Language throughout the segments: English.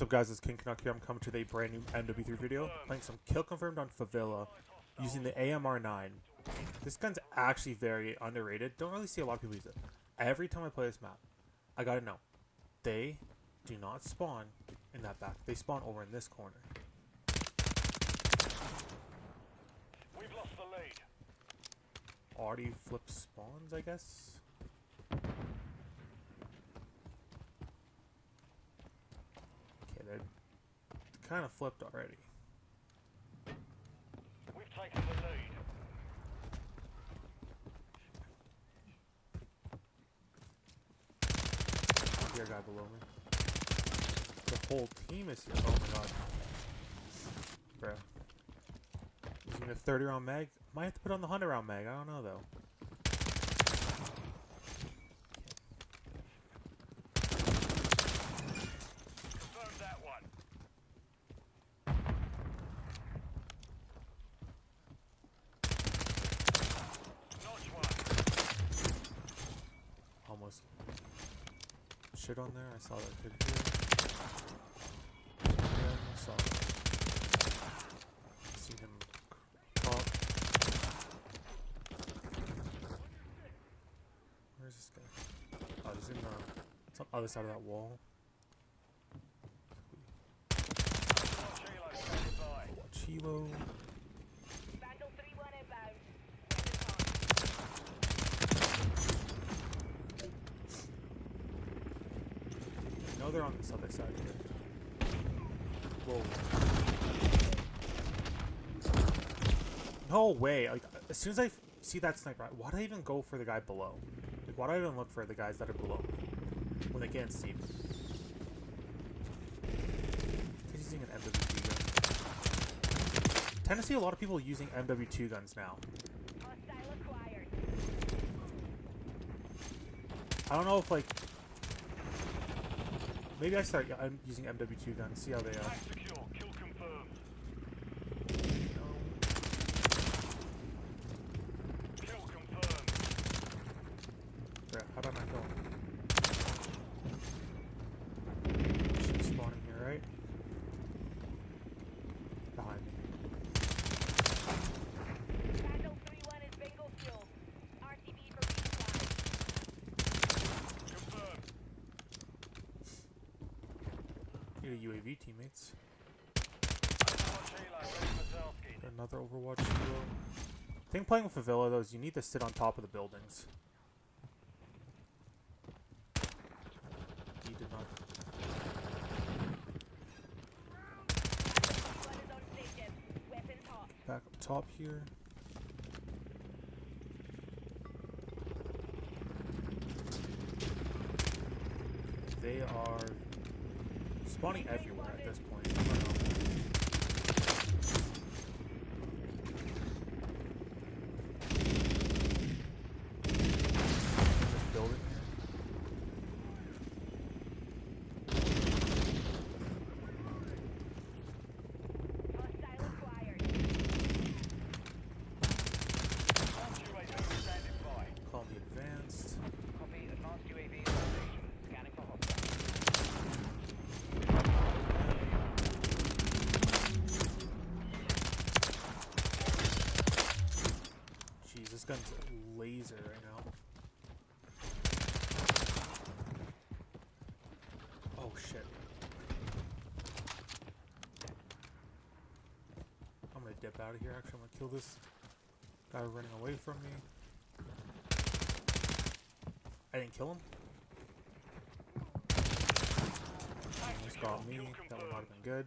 So guys, it's King Canuck here. I'm coming to a brand new MW3 video. Playing some kill confirmed on Favela using the AMR9. This gun's actually very underrated. Don't really see a lot of people use it. Every time I play this map, I gotta know. They do not spawn in that back. They spawn over in this corner. We've lost the lead. Already flip spawns, I guess? Okay, they're kind of flipped already. We've taken the lead. Here, guy below me. The whole team is here. Oh my god. Bro. Using a 30 round mag? Might have to put on the 100 round mag. I don't know though. Shit on there. I saw that kid here. Yeah, I saw Seen him pop. Where's this guy? Oh, he's in the other side of that wall. On this other side here. Whoa. No way. Like, as soon as I see that sniper, why do I even go for the guy below? Like, why do I even look for the guys that are below when they can't see me? He's using an MW2 gun. Tend to see a lot of people using MW2 guns now. I don't know if like maybe I start I'm using MW2 guns. See how they uh. Back secure. Kill confirmed. Kill confirmed. Bruh, how did I not kill him? She's spawning here, right? Behind me. Vandal 3-1 is bingo fuel. RTB for resupply. Confirmed. Need a UAV teammates. Another Overwatch hero. Thing playing with Favela though is you need to sit on top of the buildings. He did not. Vandal 3-1 is on station. Weapons hot. Back up top here. They are spawning at this point. I don't know. This building here. Hostile acquired. Notch UAV standing by. Call me advanced. Copy. Advanced UAV in station. Scanning for hostile. Jeez, this gun's a laser right now. Oh shit. Dip out of here. Actually, I'm gonna kill this guy running away from me. I didn't kill him. Almost got me. That one might have been good.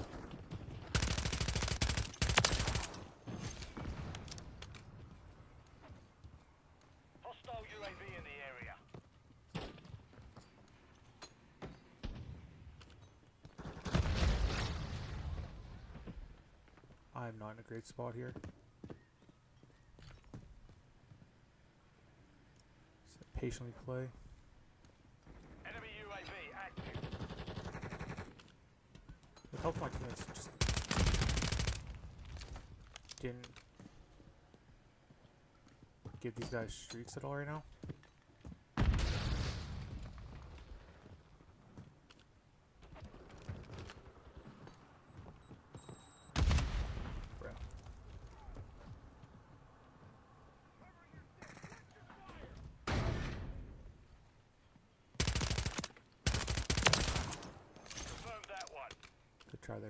I'm not in a great spot here. So patiently play. Enemy UAV active. With help my teammates just didn't give these guys streaks at all right now.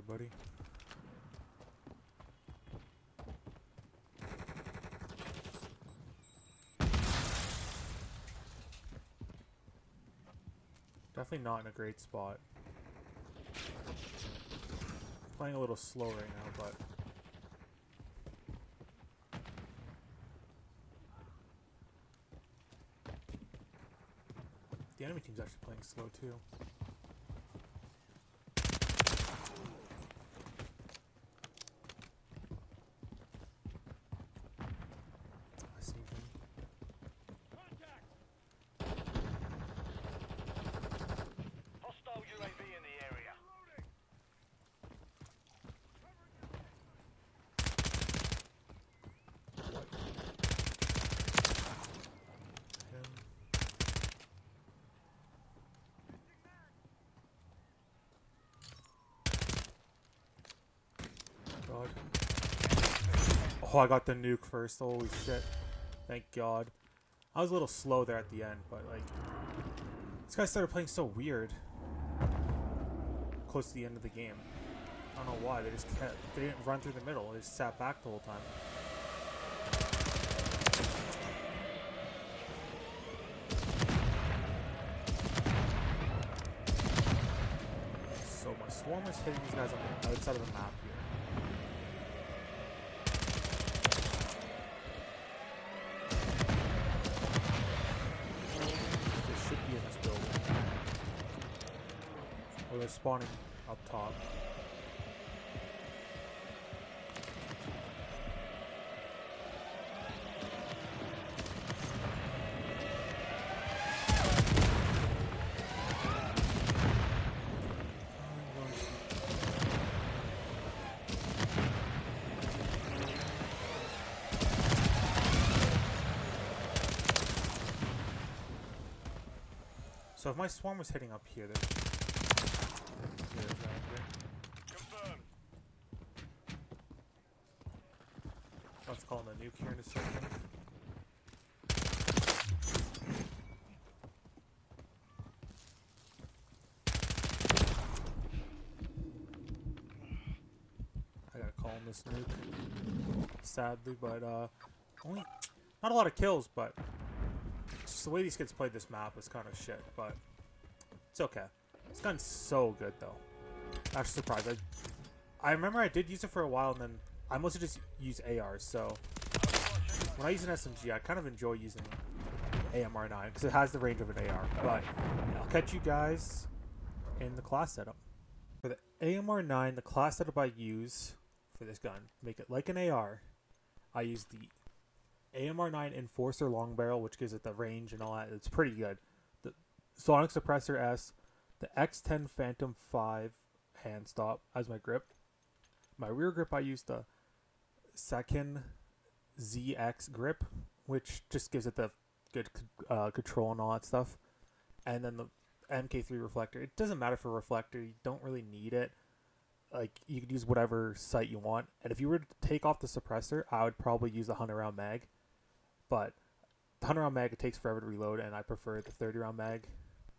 Buddy. Definitely not in a great spot. Playing a little slow right now, but the enemy team's actually playing slow too. I see him. Hostile UAV in the area. Him. God. Oh, I got the nuke first. Holy shit. Thank God. I was a little slow there at the end, but like. These guys started playing so weird. Close to the end of the game. I don't know why. They just kept. They didn't run through the middle. They just sat back the whole time. So my swarm is hitting these guys on the outside of the map here. They should be in this building. They're spawning up top. So if my swarm was hitting up here, here. Let's call him a nuke here in a second. I gotta call him this nuke. Sadly, but uh, only not a lot of kills, but just the way these kids played this map is kind of shit. But it's okay. This gun's so good though. Actually surprised. I, I remember I did use it for a while, and then I mostly just use ARs. So when I use an SMG, I kind of enjoy using AMR9 because it has the range of an AR. But I'll catch you guys in the class setup. For the AMR9, the class setup I use for this gun, make it like an AR. I use the AMR9 Enforcer long barrel, which gives it the range and all that. It's pretty good. The Sonic Suppressor S, the X10 Phantom 5 hand stop as my grip. My rear grip, I use the second ZX grip, which just gives it the good uh, control and all that stuff. And then the MK3 reflector. It doesn't matter for reflector. You don't really need it. Like you could use whatever sight you want. And if you were to take off the suppressor, I would probably use a 100 round mag. But the 100 round mag it takes forever to reload, and I prefer the 30 round mag.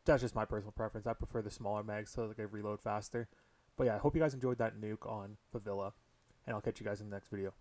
That's just my personal preference. I prefer the smaller mags so that I reload faster. But yeah, I hope you guys enjoyed that nuke on Favela, and I'll catch you guys in the next video.